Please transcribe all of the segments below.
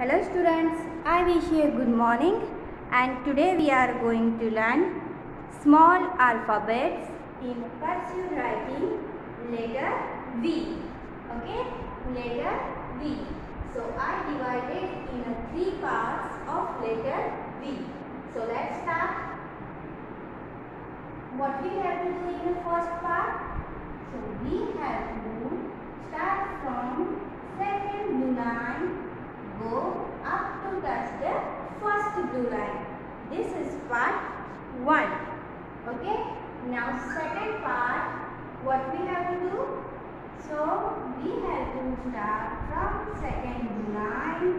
Hello students, I wish you a good morning and today we are going to learn small alphabets in cursive writing letter V. Okay, letter V. So I divided in three parts of letter V. So let's start. What we have to do in the first part? So we have to start from second blue line, go up to touch the first blue line. This is part 1. Okay. Now second part, what we have to do? So we have to start from second blue line,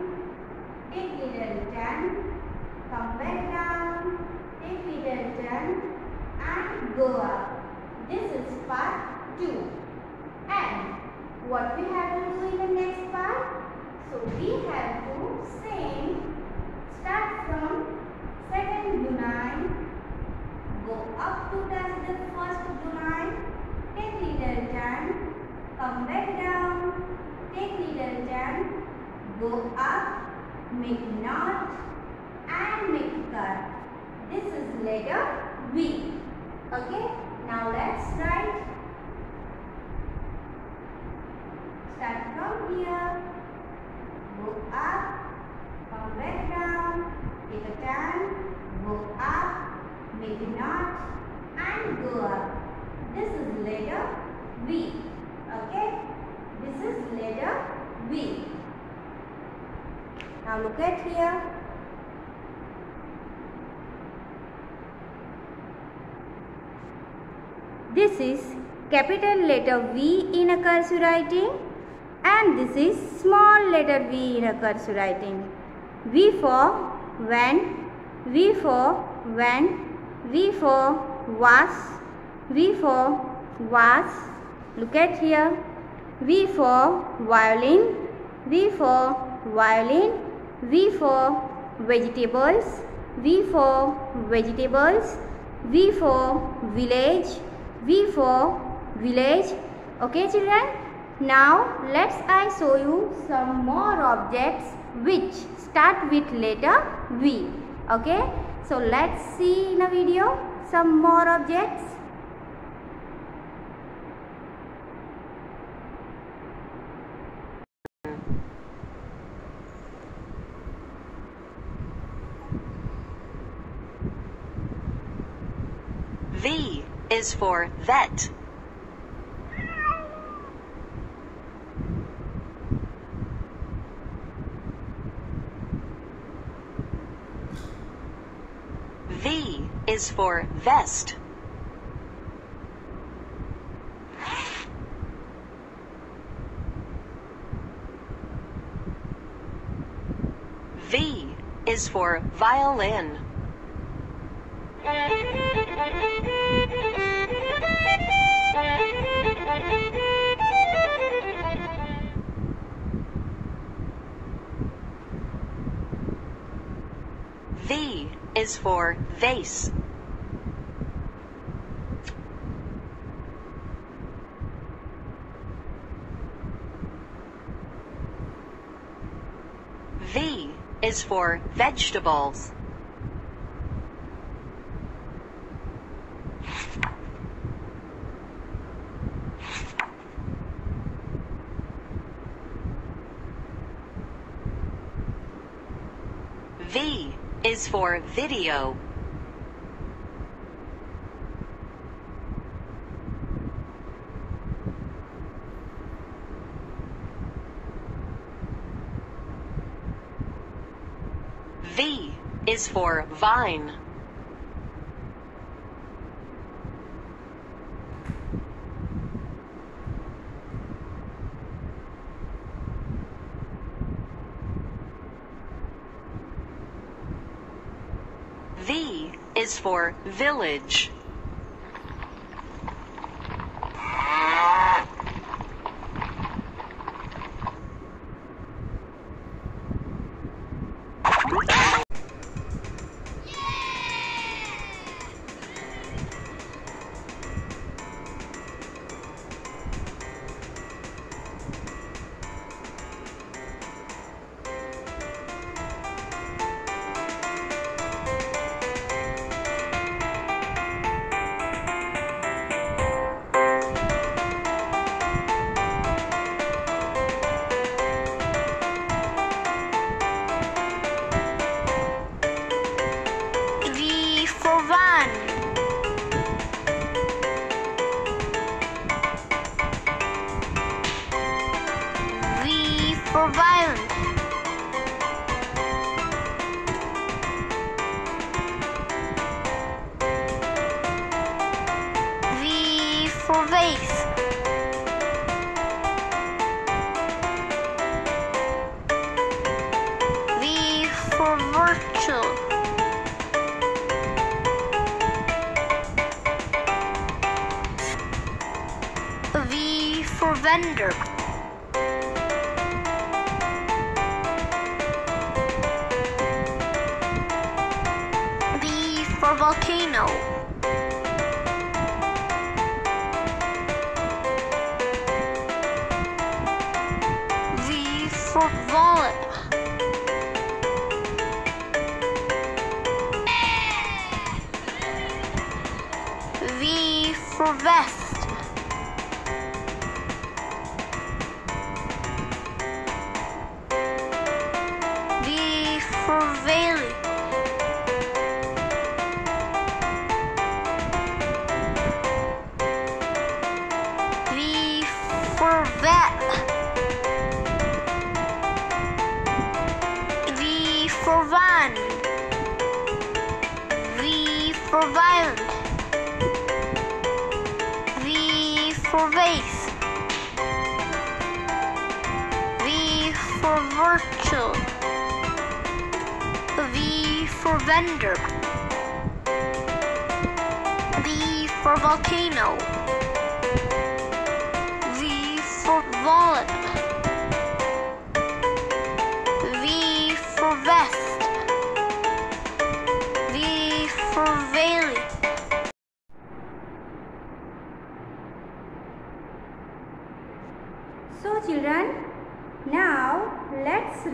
take little turn, come back down, take little turn and go up. This is part 2. And what we have to do in the next part? So we have to same start from second line, go up to touch the first line, take little turn, come back down, take little turn, go up, make knot and make cut. This is letter V. Okay, now let's write. Start from here, go up, come back down, take a turn, go up, make a knot and go up. This is letter V. Okay, this is letter V. Now look at here. This is capital letter V in a cursive writing and this is small letter V in a cursive writing. V for when, V for when, V for was, V for was. Look at here. V for violin, V for violin, V for vegetables, V for vegetables, V for village, V for village. Okay children? Now let's I show you some more objects which start with letter V. Okay? So let's see in a video some more objects. V is for vet. V is for vest. V is for violin. V is for vase. V is for vegetables. V is for video. V is for vine. V is for village. Corvallis.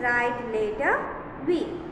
write later V.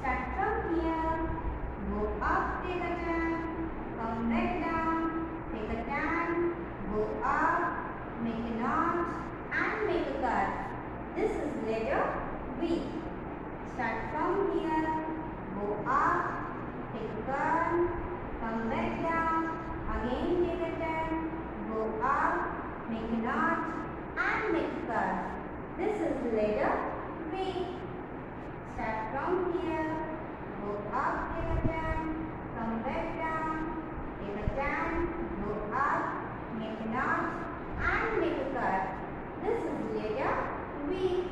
Start from here. Go up, take a turn. Come back down. Take a turn. Go up. Make an arch and make a curve. This is letter B. Start from here. Go up. Take a turn. Come back down. Again take a turn. Go up. Make an arch and make a curve. This is letter B. Start from here, go up, take a come back down, take a turn, go up, make a notch and make a curve. This is area V.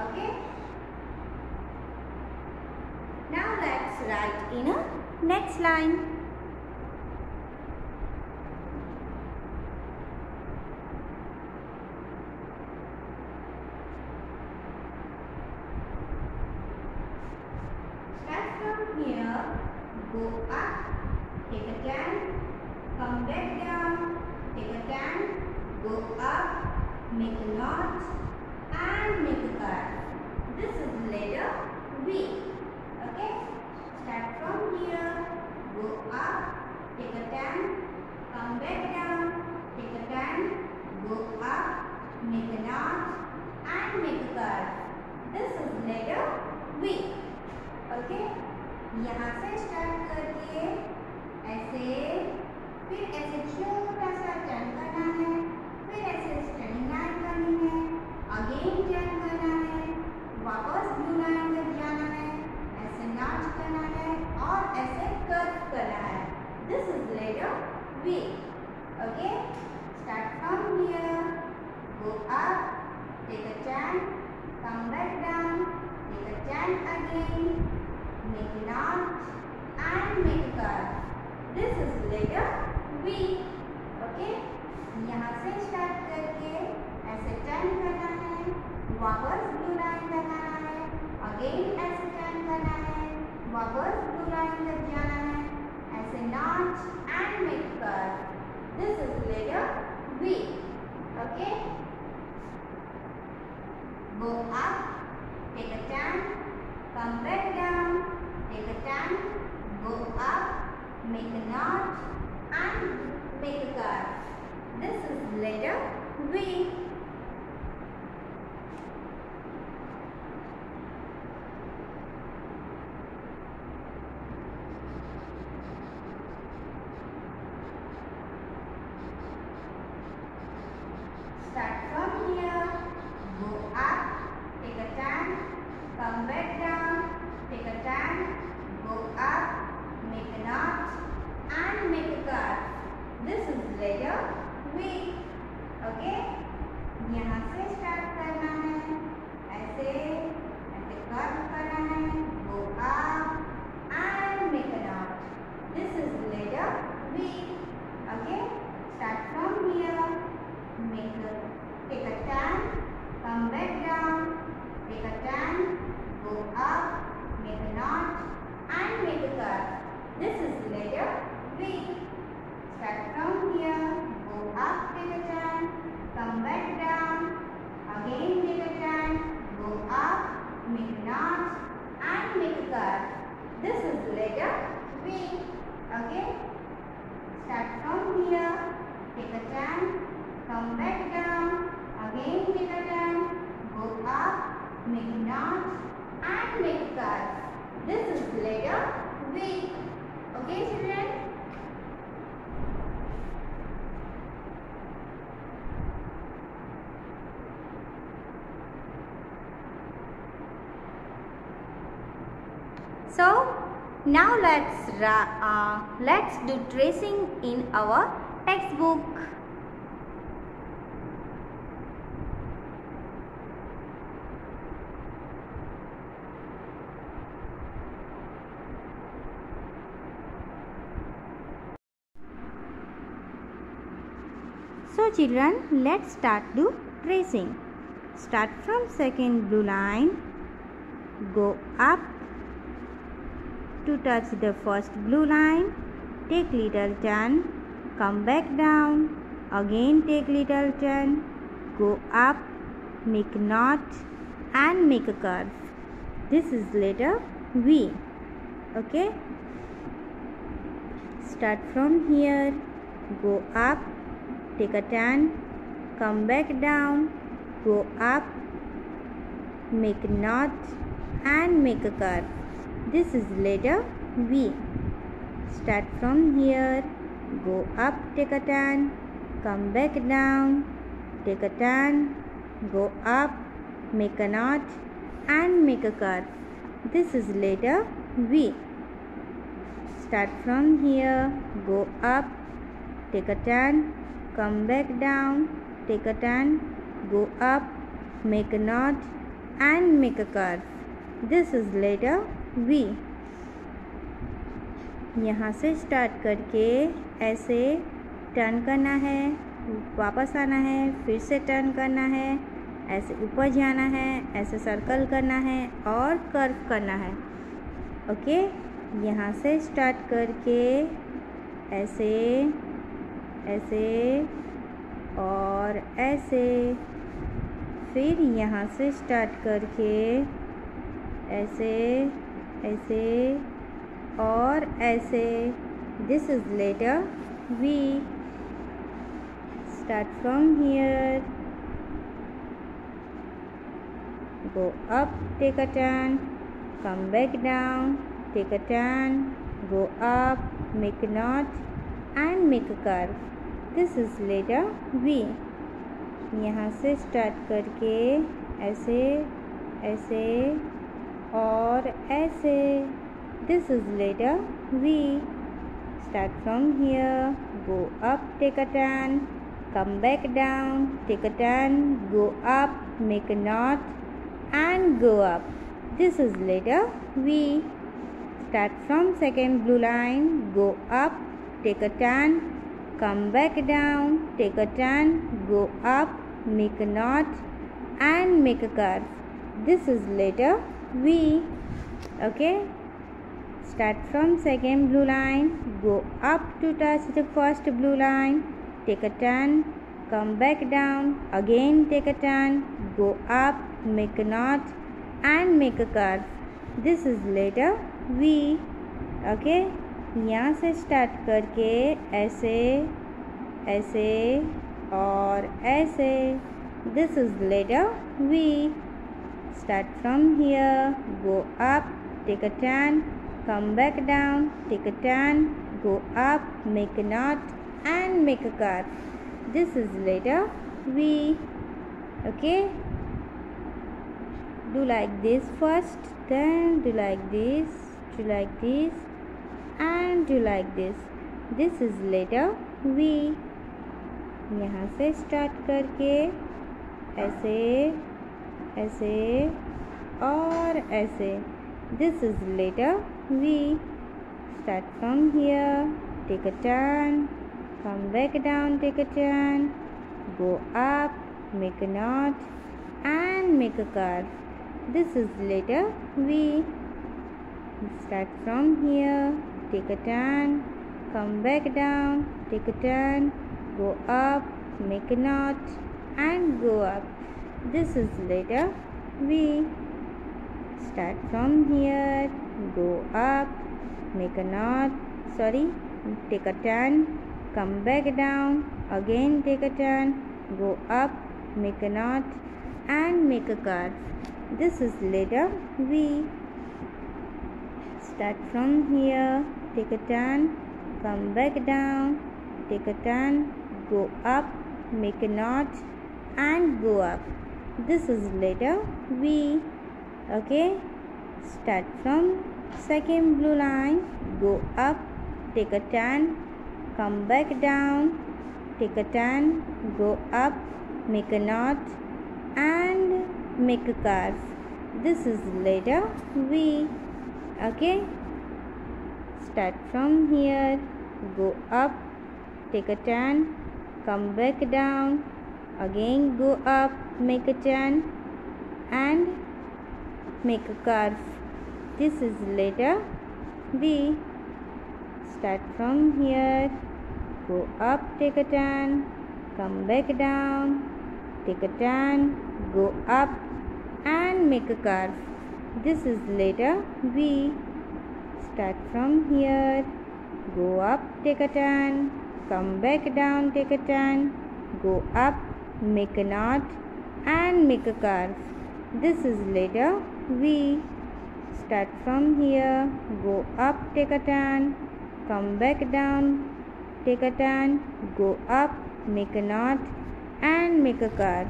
Okay? Now let's write in a next line. come back down, take a turn, go up, make a notch and make a curve. This is letter V. Now let's, uh, let's do tracing in our textbook. So children, let's start do tracing. Start from second blue line, go up to touch the first blue line. Take little turn. Come back down. Again take little turn. Go up. Make knot and make a curve. This is letter V. Okay. Start from here. Go up. Take a turn. Come back down. Go up. Make knot and make a curve. This is letter V. Start from here. Go up, take a turn. Come back down. Take a turn. Go up. Make a knot. And make a curve. This is letter V. Start from here. Go up. Take a turn. Come back down. Take a turn. Go up. Make a knot. And make a curve. This is letter यहाँ से start करके ऐसे turn करना है, वापस आना है, फिर से टर्न करना है, ऐसे ऊपर जाना है, ऐसे सर्कल करना है और कर्व करना है। ओके? यहाँ से स्टार्ट करके ऐसे ऐसे और ऐसे। फिर यहाँ से स्टार्ट करके ऐसे ऐसे और ऐसे। This is letter V start from here go up take a turn come back down take a turn go up make knot and make a curve this is letter V यहाँ से start करके ऐसे ऐसे or essay. This is letter V. Start from here, go up, take a turn, come back down, take a turn, go up, make a knot, and go up. This is letter V. Start from second blue line, go up, take a turn, come back down, take a turn, go up, make a knot, and make a curve. This is letter V okay start from second blue line go up to touch the first blue line take a turn come back down again take a turn go up make a knot and make a curve this is letter V okay यहाँ से start करके ऐसे ऐसे और ऐसे this is letter V start from here go up take a turn come back down take a turn go up make a knot and make a curve this is letter v okay do like this first then do like this do like this and do like this this is letter v यहाँ से start करके ऐसे ऐसे और ऐसे this is letter V. Start from here, take a turn, come back down, take a turn, go up, make a knot, and make a curve. This is letter V. Start from here, take a turn, come back down, take a turn, go up, make a knot, and go up. This is letter V start from here go up make a knot sorry take a turn come back down again take a turn go up make a knot and make a curve. This is letter v start from here take a turn come back down take a turn go up make a knot and go up this is letter v okay start from second blue line. Go up take a turn come back down take a turn go up make a knot and make a curve. This is letter v okay start from here. Go up take a turn come back down again go up make a turn and make a curve. This is letter b start from here. Go up take a turn. Come back down. Take a turn. Go up and make a curve. This is letter v. Start from here. Go up take a turn. Come back down take a turn. Go up make a knot and make a curve. This is letter v. Start from here. Go up take a turn. Come back down take a turn. Go up make a knot and make a curve.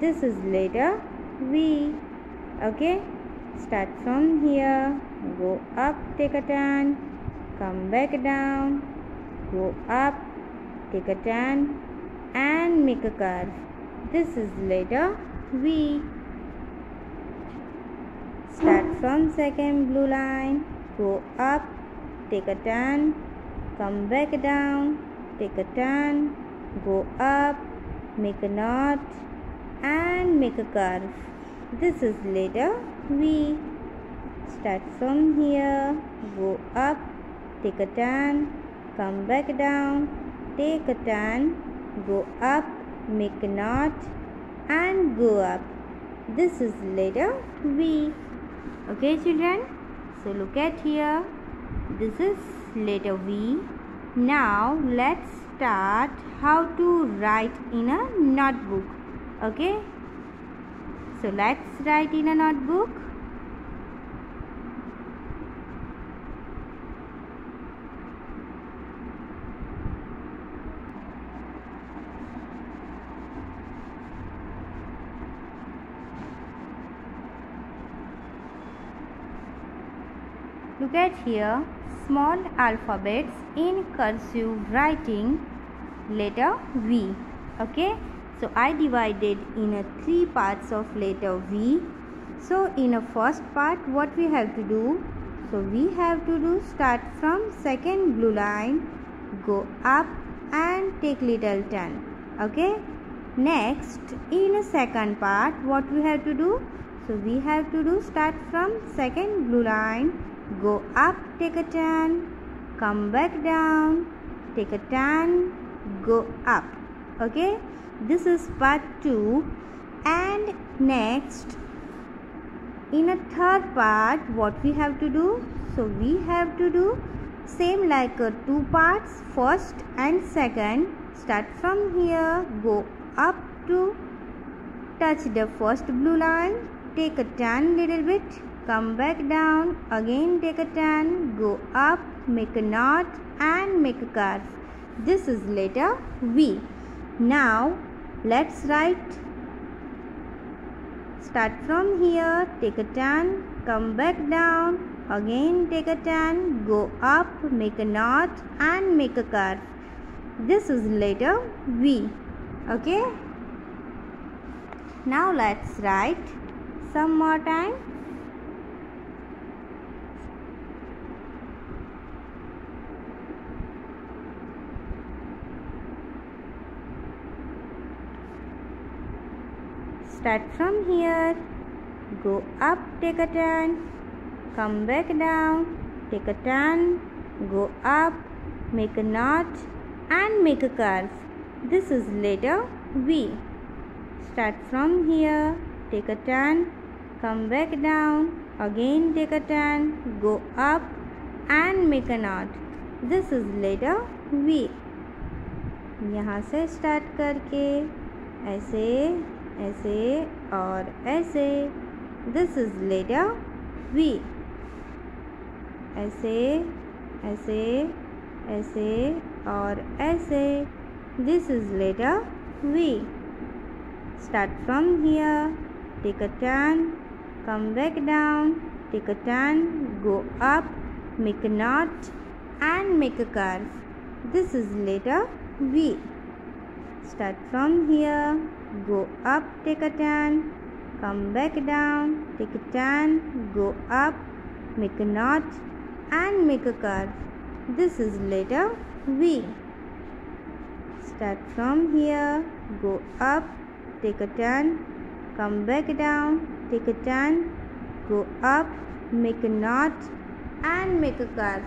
This is letter v. Okay? Start from here. Go up take a turn. Come back down. Go up take a turn and make a curve This is letter V. Start from second blue line, go up, take a turn, come back down, take a turn, go up, make a knot and make a curve. This is letter V. Start from here, go up, take a turn, come back down, take a turn, go up, make a knot and go up. This is letter V. Okay children, so look at here. This is letter V. Now let's start how to write in a notebook. Okay, so let's write in a notebook. At here small alphabets in cursive writing letter V. Okay, so I divided in a three parts of letter V. So in a first part, what we have to do? So we have to do start from second blue line, go up and take little turn. Okay. Next, in a second part, what we have to do? So we have to do start from second blue line go up take a turn. Come back down take a turn. Go up. Okay? This is part 2 and next in a third part what we have to do? So we have to do same like uh, two parts first and second. Start from here. Go up to touch the first blue line. Take a turn little bit come back down again take a turn go up make a knot and make a curve. This is letter V. Now let's write. Start from here take a turn come back down again take a turn go up make a knot and make a curve. This is letter V okay? Now let's write some more time start from here go up take a turn come back down take a turn go up make a knot and make a curve this is letter V start from here take a turn come back down again take a turn go up and make a knot this is letter V यहाँ से start करके ऐसे ऐसे और ऐसे this is letter we ऐसे ऐसे ऐसे और ऐसे this is letter V start from here take a turn come back down take a turn go up make a knot and make a curve this is letter v start from here go up take a turn. Come back down take a turn. Go up make a knot and make a curve. This is letter v. Start from here. Go up take a turn. Come back down take a turn. Go up make a knot and make a curve.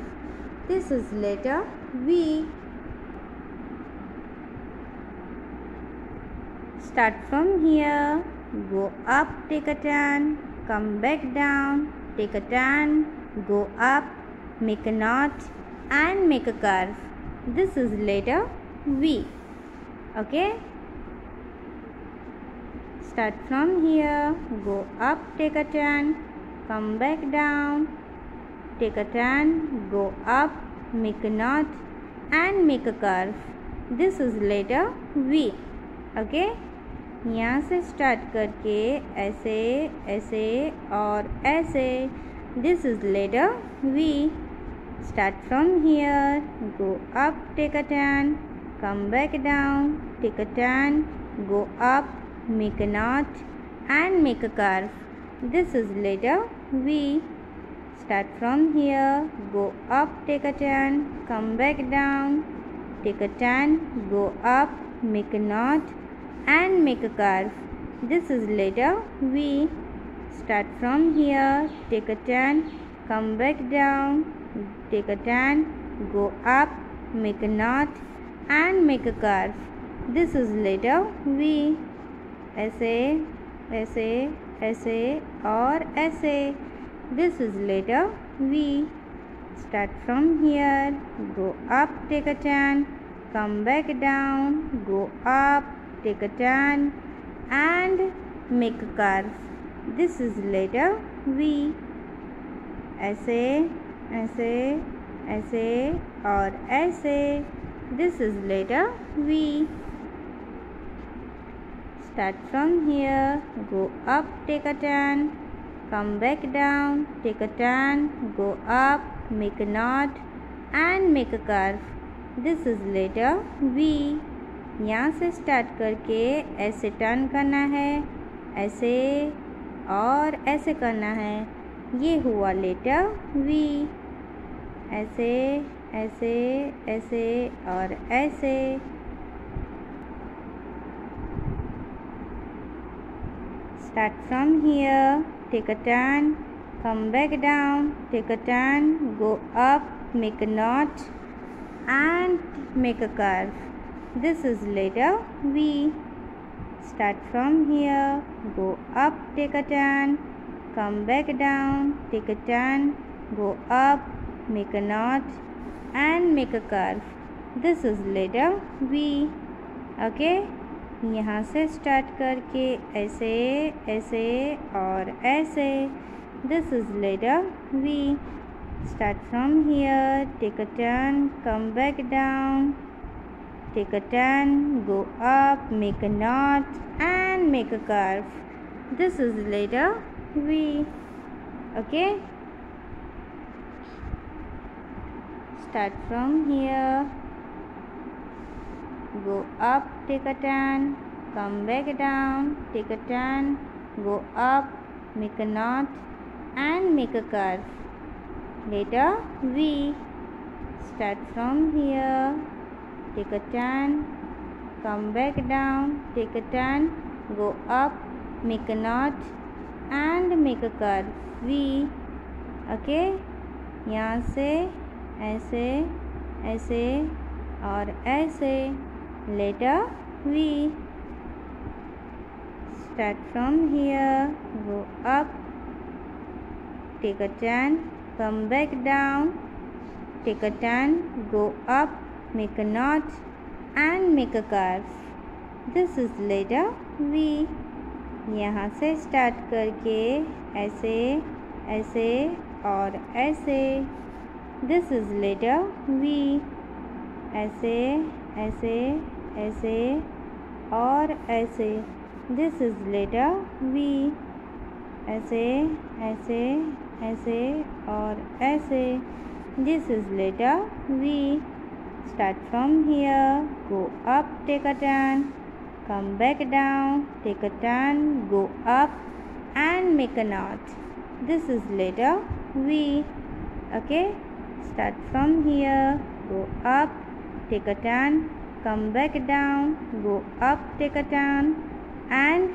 This is letter v start from here. Go up take a turn. Come back down take a turn. Go up make a knot and make a curve. This is letter v. Okay? Start from here. Go up take a turn. Come back down take a turn. Go up make a knot and make a curve. This is letter v. Okay यहाँ से start करके ऐसे ऐसे और ऐसे। This is letter V start from here go up take a turn come back down take a turn go up make a knot and make a curve this is letter V start from here go up take a turn come back down take a turn go up make a knot and make a curve. This is letter V start from here. Take a turn come back down. Take a turn go up. Make a knot and make a curve. This is letter V SA SA SA or SA this is letter V start from here. Go up. Take a turn come back down. Go up take a turn and make a curve. This is letter V. Essay, essay, essay, or essay. This is letter V. Start from here, go up, take a turn. come back down, take a turn. go up, make a knot, and make a curve. This is letter V. यहाँ से start करके ऐसे turn करना है, ऐसे और ऐसे करना है। ये हुआ लेटर वी ऐसे ऐसे ऐसे और ऐसे। Start from here take a turn come back down take a turn go up make a knot and make a curve this is letter v start from here go up take a turn come back down take a turn go up make a knot and make a curve this is letter v okay यहाँ से start करके ऐसे ऐसे और ऐसे this is letter V start from here take a turn come back down take a turn, go up, make a knot, and make a curve. This is letter V. Okay. Start from here. Go up, take a turn, come back down, take a turn, go up, make a knot, and make a curve. Letter V. Start from here take a turn come back down take a turn go up make a knot and make a curve v okay यहाँ से ऐसे ऐसे और ऐसे letter V. Start from here, go up, take a turn, come back down, take a turn, go up, make a knot and make a curve. This is letter V. यहाँ से start करके ऐसे ऐसे और ऐसे. दिस इज़ लेटर वी ऐसे ऐसे ऐसे और ऐसे. दिस इज़ लेटर वी ऐसे ऐसे ऐसे और ऐसे. This is letter V Start from here, go up, take a turn, come back down, take a turn, go up and make a knot. This is letter V. Okay, start from here, go up, take a turn, come back down, go up, take a turn and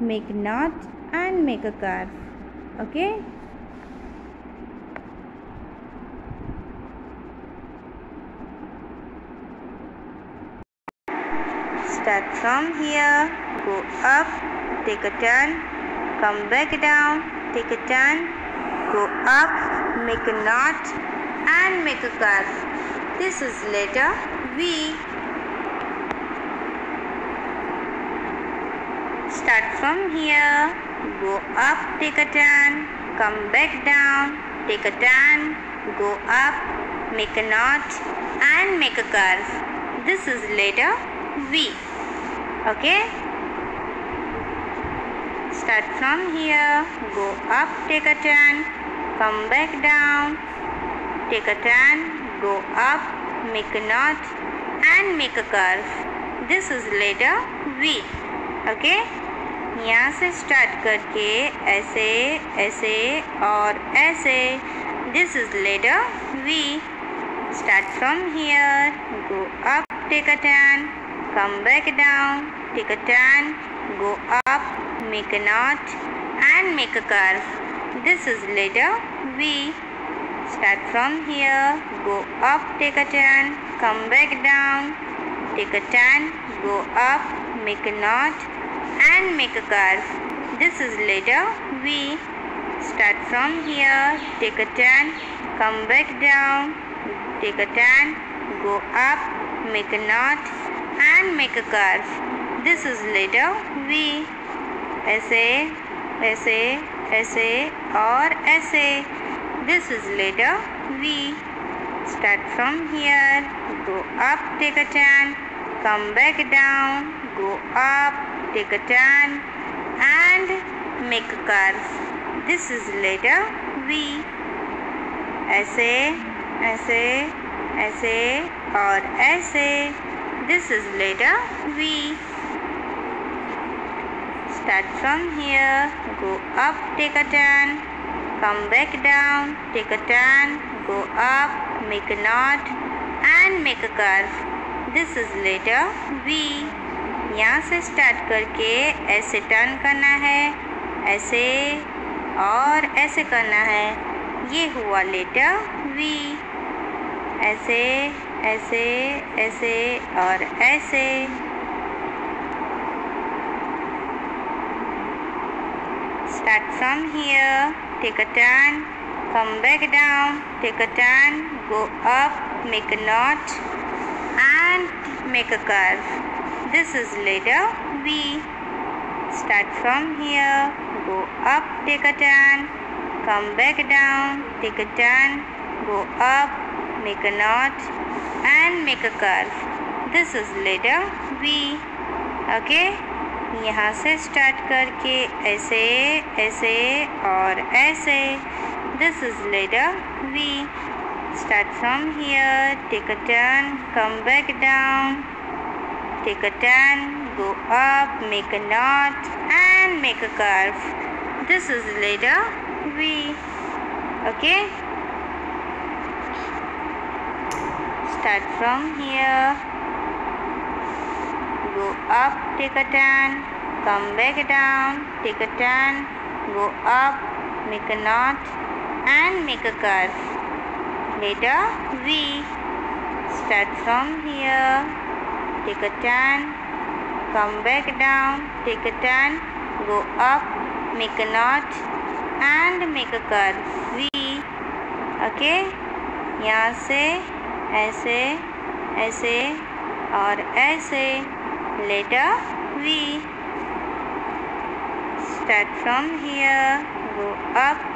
make knot and make a curve. Okay. Start from here go up take a turn come back down take a turn go up make a knot and make a curve this is letter V. Start from here, go up, take a turn, come back down, take a turn, go up, make a knot and make a curve. This is letter V. Okay? Start from here, go up, take a turn, come back down, take a turn, go up, make a knot and make a curve. This is letter V okay यहाँ से start करके ऐसे ऐसे और ऐसे this is letter V start from here go up take a turn come back down take a turn go up make a knot and make a curve. This is letter v. Start from here go up take a turn come back down take a turn go up make a knot and make a curve. This is letter v. Start from here take a turn come back down take a turn go up make a knot and make a curve. This is letter V. SA, SA, SA or SA. This is letter V. Start from here, go up, take a turn, come back down, go up, take a turn and make a curve. This is letter V. SA, SA, SA or SA. This is letter V. Start from here, go up, take a turn, come back down, take a turn, go up, make a knot and make a curve. This is letter V. यहाँ से start करके ऐसे turn करना है ऐसे और ऐसे करना है ये हुआ लेटर वी ऐसे ऐसे ऐसे और ऐसे start from here take a turn come back down take a turn go up make a knot and make a curve this is letter v start from here go up take a turn come back down take a turn go up make a knot and make a curve this is letter v okay यहाँ से start करके ऐसे ऐसे और ऐसे this is letter V start from here take a turn come back down take a turn go up make a knot and make a curve this is letter V okay start from here go up take a turn come back down take a turn go up make a knot and make a curve later v start from here take a turn come back down take a turn go up make a knot and make a curve v okay यहाँ से ऐसे ऐसे और ऐसे letter V start from here go up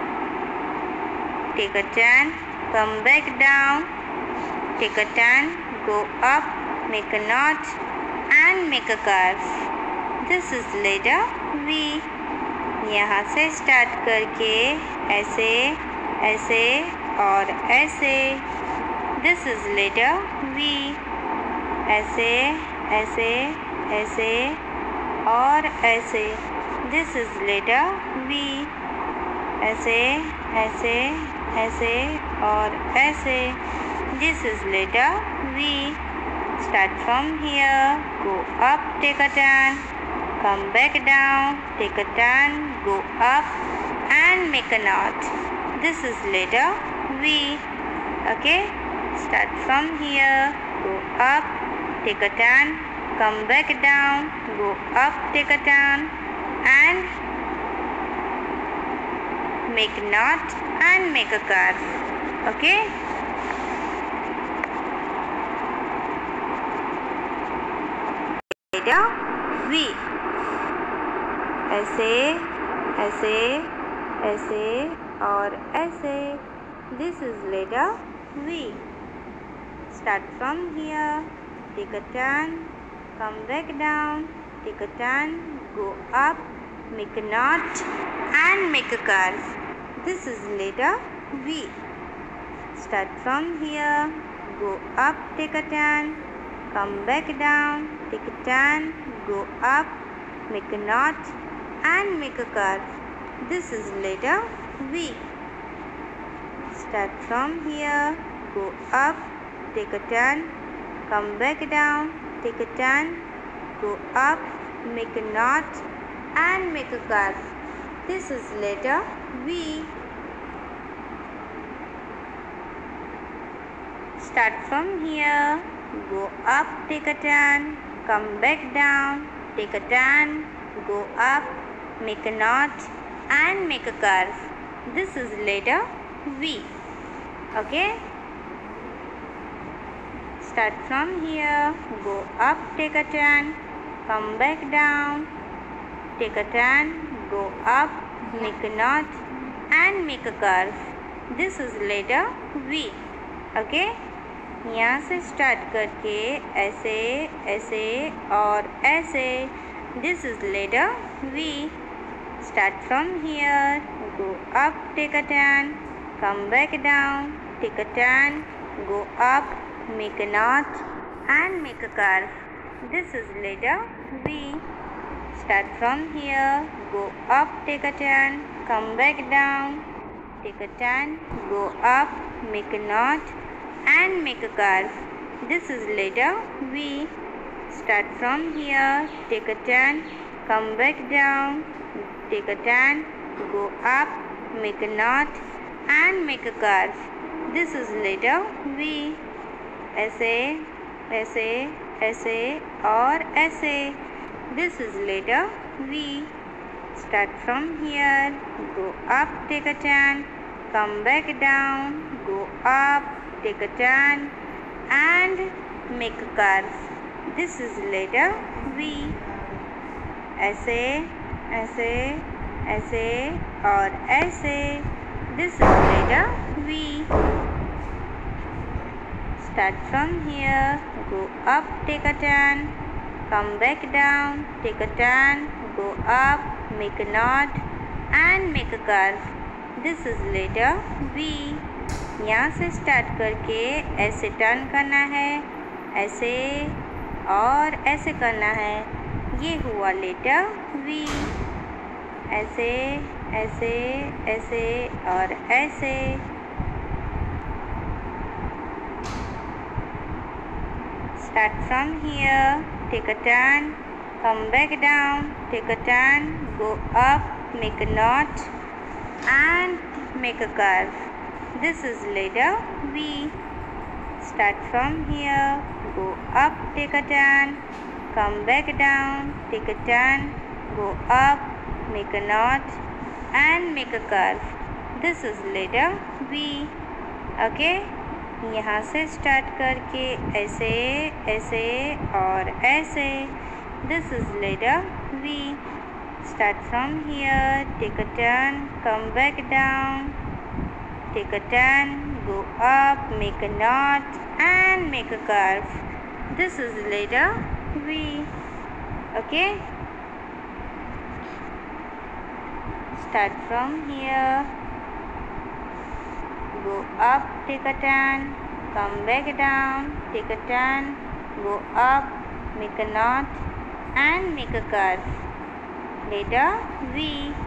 take a turn come back down take a turn go up make a knot and make a curve this is letter V यहाँ से start करके ऐसे ऐसे और ऐसे दिस इज लेटर वी ऐसे ऐसे ऐसे और ऐसे दिस इज लेटर वी ऐसे ऐसे ऐसे और ऐसे this is letter V start from here go up take a turn come back down take a turn go up and make a knot this is letter v okay start from here go up take a turn come back down go up take a turn and make knot and make a curve okay letter v ऐसे ऐसे ऐसे और ऐसे this is letter V start from here. Take a turn come back down. Take a turn go up. Make a knot, and make a curve. This is letter V. Start from here go up take a turn. Come back down take a turn go up. Make a knot, and make a curve. This is letter V. Start from here go up take a turn, come back down, take a turn, go up, make a knot and make a curve. This is letter V. Start from here, go up, take a turn, come back down, take a turn, go up, make a knot and make a curve. This is letter V. Okay? Start from here, go up, take a turn, come back down, take a turn, go up, make a knot and make a curve. This is letter V. Okay? यहाँ से start करके ऐसे ऐसे और ऐसे this is letter V start from here go up take a turn come back down take a turn go up make a knot and make a curve. This is letter V. Start from here, go up, take a turn, come back down, take a turn, go up, make a knot and make a curve. This is letter V. Start from here, take a turn, come back down, take a turn, go up, make a knot and make a curve. This is letter V. ऐसे ऐसे ऐसे और ऐसे This is letter V. Start from here, go up, take a turn, come back down, go up, take a turn and make a curve. This is letter V. ऐसे ऐसे ऐसे और ऐसे This is letter V. Start from here, go up, take a turn, come back down, take a turn, go up, make a knot and make a curve. This is letter V. यहाँ से start करके ऐसे turn करना है ऐसे और ऐसे करना है ये हुआ लेटर वी ऐसे ऐसे ऐसे और ऐसे Start from here. Take a turn. Come back down. Take a turn. Go up. Make a knot. And make a curve. This is letter V. Start from here. Go up. Take a turn. Come back down. Take a turn. Go up. Make a knot. And make a curve. This is letter V. Okay? यहाँ से start करके ऐसे ऐसे और ऐसे। This is letter V start from here take a turn come back down take a turn go up make a knot and make a curve this is letter V okay start from here Go up, take a turn, come back down, take a turn, go up, make a knot and make a curve. Letter V.